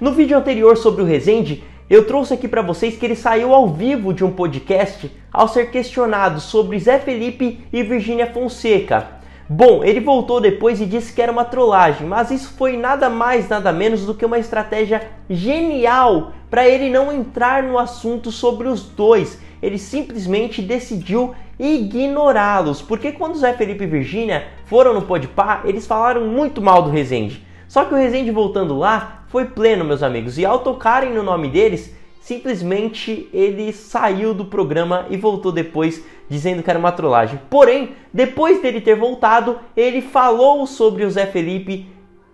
No vídeo anterior sobre o Rezende, eu trouxe aqui para vocês que ele saiu ao vivo de um podcast ao ser questionado sobre Zé Felipe e Virgínia Fonseca. Bom, ele voltou depois e disse que era uma trollagem, mas isso foi nada mais, nada menos do que uma estratégia genial para ele não entrar no assunto sobre os dois. Ele simplesmente decidiu ignorá-los, porque quando Zé Felipe e Virgínia foram no Podpah, eles falaram muito mal do Rezende. Só que o Rezende voltando lá foi pleno, meus amigos, e ao tocarem no nome deles, simplesmente ele saiu do programa e voltou depois dizendo que era uma trollagem. Porém, depois dele ter voltado, ele falou sobre o Zé Felipe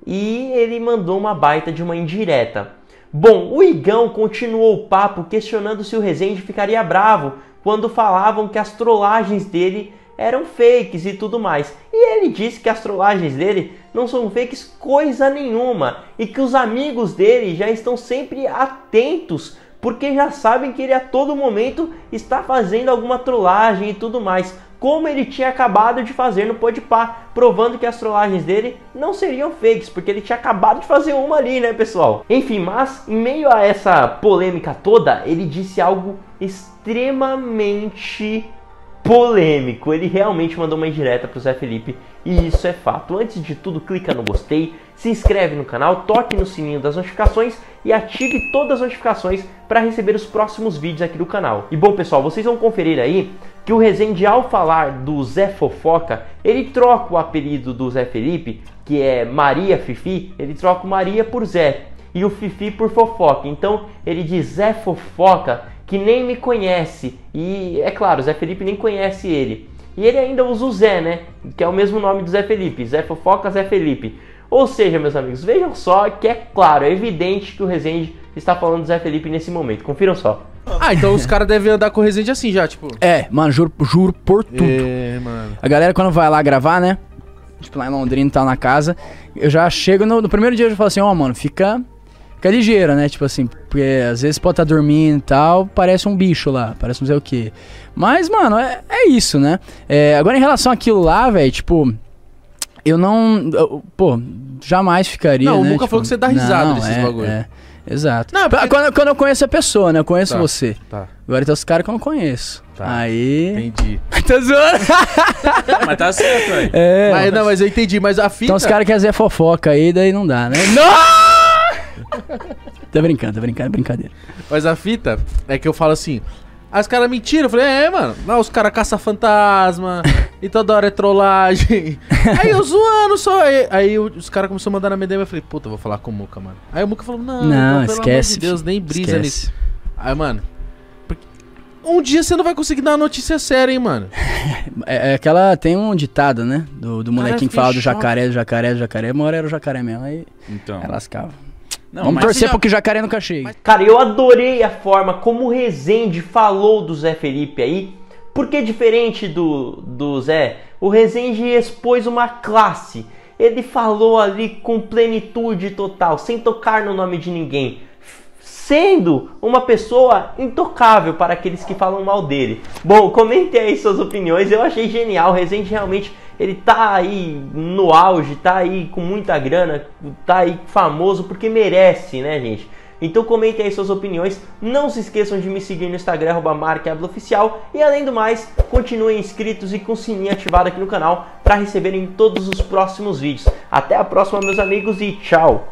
e ele mandou uma baita de uma indireta. Bom, o Igão continuou o papo questionando se o Rezende ficaria bravo quando falavam que as trollagens dele eram fakes e tudo mais. E ele disse que as trollagens dele não são fakes coisa nenhuma e que os amigos dele já estão sempre atentos porque já sabem que ele a todo momento está fazendo alguma trollagem e tudo mais, como ele tinha acabado de fazer no Podpah, provando que as trollagens dele não seriam fakes, porque ele tinha acabado de fazer uma ali, né, pessoal? Enfim, mas em meio a essa polêmica toda, ele disse algo extremamente polêmico. Ele realmente mandou uma indireta pro Zé Felipe e isso é fato. Antes de tudo, clica no gostei, se inscreve no canal, toque no sininho das notificações e ative todas as notificações para receber os próximos vídeos aqui do canal. E bom, pessoal, vocês vão conferir aí que o Rezende, ao falar do Zé Fofoca, ele troca o apelido do Zé Felipe, que é Maria Fifi, ele troca o Maria por Zé e o Fifi por Fofoca. Então ele diz Zé Fofoca que nem me conhece. E é claro, Zé Felipe nem conhece ele. E ele ainda usa o Zé, né? Que é o mesmo nome do Zé Felipe. Zé Fofoca, Zé Felipe. Ou seja, meus amigos, vejam só que é claro, é evidente que o Rezende está falando do Zé Felipe nesse momento. Confiram só. Ah, então os caras devem andar com o Rezende assim já, tipo. É, mano, juro, juro por tudo. É, mano. A galera quando vai lá gravar, né? Tipo, lá em Londrina, tá na casa. Eu já chego no, no primeiro dia eu já falo assim, ó, mano, fica fica ligeira, né? Tipo assim, porque às vezes pode estar tá dormindo e tal, parece um bicho lá, parece não sei o que. Mas, mano, é, é isso, né? É, agora em relação àquilo lá, velho, tipo, eu não. Eu, pô, jamais ficaria. Não, né? o Muca tipo, falou que você dá risada não, nesses é, bagulho. É, exato. Não, porque- quando, quando eu conheço a pessoa, né? Eu conheço Tá, você. Tá, Agora tem os caras que eu não conheço. Tá, Aí. entendi. tá zoando? Mas tá certo, velho. É. Mas, não, mas eu entendi, mas a fita. Então os caras querem fazer fofoca aí, daí não dá, né? Não! Tá brincando, tá brincando, é brincadeira. Mas a fita é que eu falo assim. As caras mentiram, eu falei, é, mano, lá os caras caçam fantasma e toda hora é trollagem. aí eu zoando só. Aí, aí os caras começaram a mandar na minha DM, eu falei, puta, eu vou falar com o Muca, mano. Aí o Muca falou, não, Não, pelo esquece, amor de Deus, nem brisa Esquece. nisso. Aí, mano, um dia você não vai conseguir dar uma notícia séria, hein, mano. É, é aquela. Tem um ditado, né? Do, do molequinho que fala do jacaré, do jacaré, do jacaré. Uma hora era o jacaré mesmo. Aí Então. aí lascava. Não, Vamos torcer já- pro que jacaré nunca chegue. Cara, eu adorei a forma como o Rezende falou do Zé Felipe aí, porque diferente do, do Zé, o Rezende expôs uma classe. Ele falou ali com plenitude total, sem tocar no nome de ninguém, sendo uma pessoa intocável para aqueles que falam mal dele. Bom, comentem aí suas opiniões, eu achei genial, o Rezende realmente ele tá aí no auge, tá aí com muita grana, tá aí famoso porque merece, né, gente? Então comentem aí suas opiniões. Não se esqueçam de me seguir no Instagram, Oficial. E além do mais, continuem inscritos e com o sininho ativado aqui no canal para receberem todos os próximos vídeos. Até a próxima, meus amigos, e tchau!